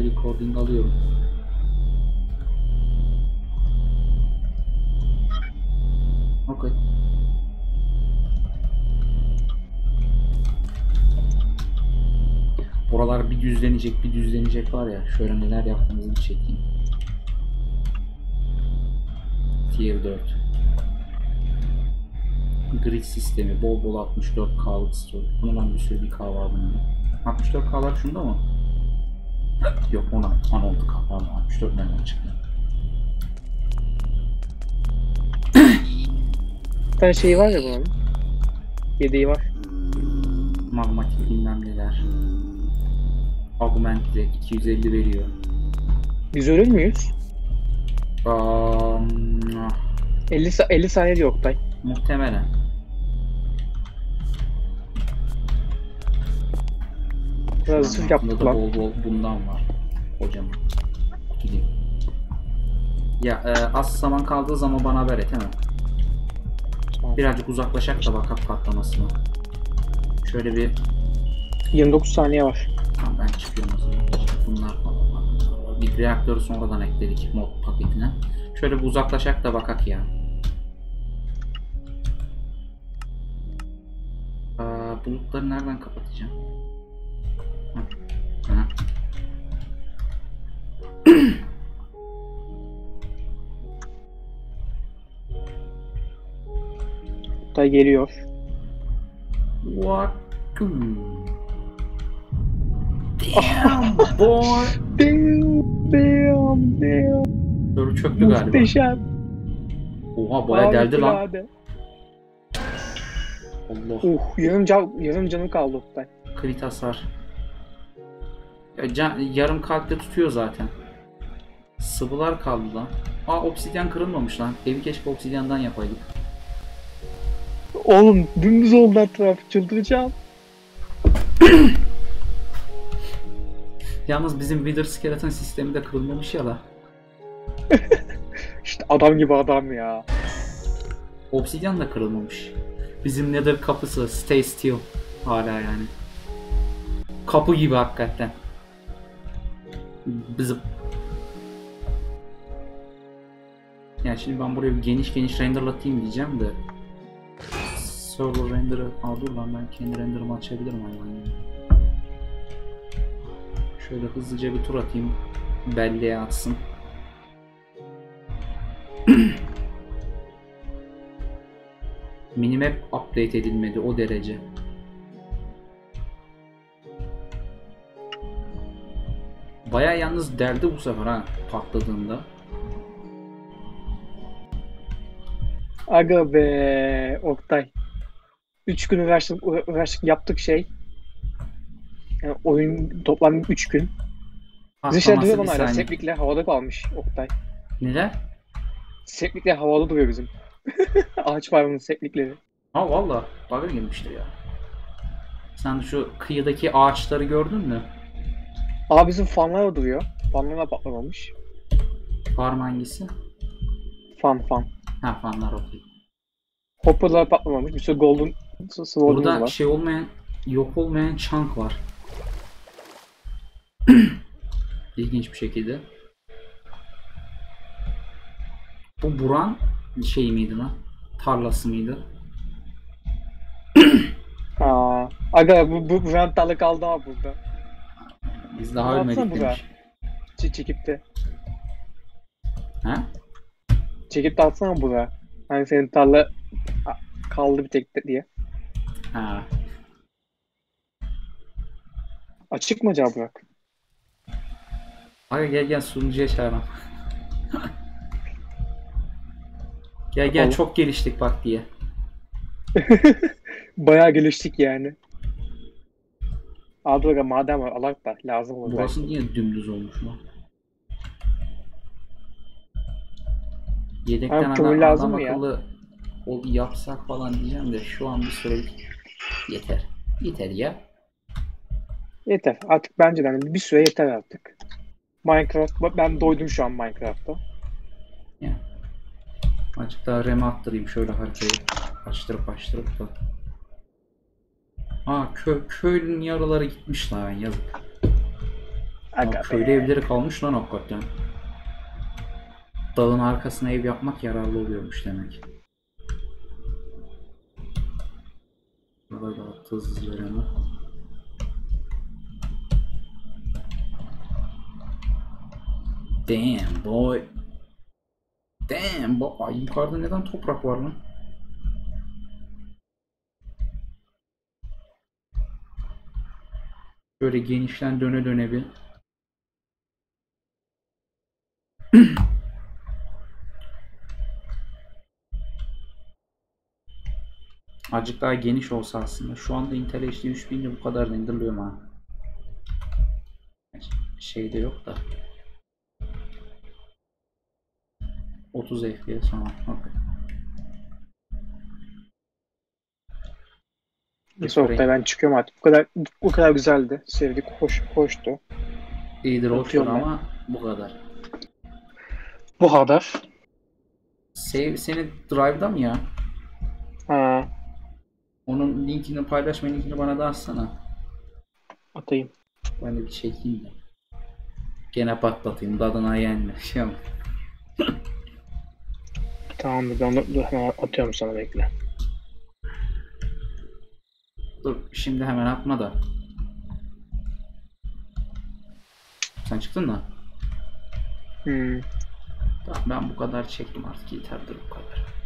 anda recording alıyorum. Okay. Buralar bir düzlenecek, bir düzlenecek var ya. Şöyle neler yaptığımızı bir çekeyim. Tier 4. Grid sistemi, bol bol 64K'lık store. Bundan bir sürü bir K var bunda. 64K'lar şunda mı? Yok ona, 16K pardon 64 nereden çıktı? Bir tane şeyi var ya bunun. Yedeği var. Magmatik bilmem neler. Augment'de 250 veriyor. Biz ölür müyüz? Um, 50, sa- 50 saniye diyor Oktay. muhtemelen. Biraz zırh yaptık lan. bol bol bundan var. Hocam. Gideyim. Ya e, az zaman kaldığı zaman bana haber et hemen. Birazcık uzaklaşak da bakak patlamasına. Şöyle bir 29 saniye var. Tamam ben çıkıyorum o zaman. Bunlar falan var. Bir reaktörü sonradan ekledik mod paketine. Şöyle bir uzaklaşak da bakak ya. Aa, bulutları nereden kapatacağım? Oktay geliyor. What? Damn boy. Damn, damn, damn. Soru çöktü galiba. Muhteşem. Oha baya deldi lan. Allah. Uh, yarım, can, yarım canım kaldı Oktay. Krit hasar. Yarım kalpte tutuyor zaten. Sıvılar kaldı lan. Aa obsidyen kırılmamış lan. Evi keşke obsidyandan yapaydık. Oğlum dümdüz oldu etraf. Çıldıracağım. Yalnız bizim Wither Skeleton sistemi de kırılmamış ya la. İşte adam gibi adam ya. Obsidyen da kırılmamış. Bizim Nether kapısı Stay Still hala yani. Kapı gibi hakikaten. Bizim yani şimdi ben buraya bir geniş geniş renderlatayım diyeceğim de Server render'ı Aa lan ben kendi render'ımı açabilirim hayvan ya. Şöyle hızlıca bir tur atayım belleğe atsın. Minimap update edilmedi o derece. Baya yalnız derdi bu sefer ha patladığında. Aga be Oktay. 3 gün uğraştık yaptık şey. Yani oyun toplam 3 gün. Dışarı Patlaması duruyor bana hala. saniye. Seplikle havada kalmış Oktay. Neler? Seplikle havada duruyor bizim. Ağaç bunun seplikleri. Ha valla bug'a girmiştir ya. Sen şu kıyıdaki ağaçları gördün mü? Aa bizim fanlar da duruyor. Fanlar patlamamış. Farm hangisi? Fan fan. Ha fanlar okey. Hopper'lar patlamamış. Bir sürü golden sword'umuz Burada var. şey olmayan, yok olmayan chunk var. İlginç bir şekilde. Bu Buran şey miydi lan? Tarlası mıydı? Aa, aga bu, bu, bu rentalı kaldı ama burada. Biz daha Baksana ölmedik demiş. Ç- çekip de. Ha? Çekip de atsana buraya. Hani senin tarla a- kaldı bir tek de diye. Ha. Açık mı acaba Burak? Aga gel gel sunucuya çağıralım. gel gel Kapalı. çok geliştik bak diye. Bayağı geliştik yani. Abi aga madem var alak da lazım olur. Burası niye dümdüz olmuş lan? Yedekten Abi, adam, lazım adam mı ya? akıllı o yapsak falan diyeceğim de şu an bir sürelik yeter. Yeter ya. Yeter. Artık bence de hani bir süre yeter artık. Minecraft, ben doydum şu an Minecraft'ta. ya. Azıcık daha rem attırayım şöyle haritayı açtırıp açtırıp da. Aa kö köylünün yarıları gitmiş lan yazık. Aga be. evleri kalmış lan hakikaten. Dağın arkasına ev yapmak yararlı oluyormuş demek. Burada da attı hızlılarını. Damn boy. Damn boy. Ay yukarıda neden toprak var lan? Böyle genişten döne döne bir. Azıcık daha geniş olsa aslında. Şu anda Intel HD 3000'de bu kadar renderlıyorum ha. Şeyde yok da. 30 FPS falan. Okay. Neyse Oktay ben çıkıyorum artık. Bu kadar bu kadar güzeldi. Sevdik. Hoş, hoştu. İyidir hoştur ben. ama bu kadar. Bu kadar. Save seni Drive'da mı ya? Ha, Onun linkini paylaşma linkini bana da atsana. atayım. Ben de bir çekeyim de. Gene patlatayım. Dadına yenme. Şey yap- Tamam ben onu dur, hemen atıyorum sana bekle. Dur şimdi hemen atma da. Sen çıktın mı? Hmm. Tamam ben bu kadar çektim artık yeterdir bu kadar.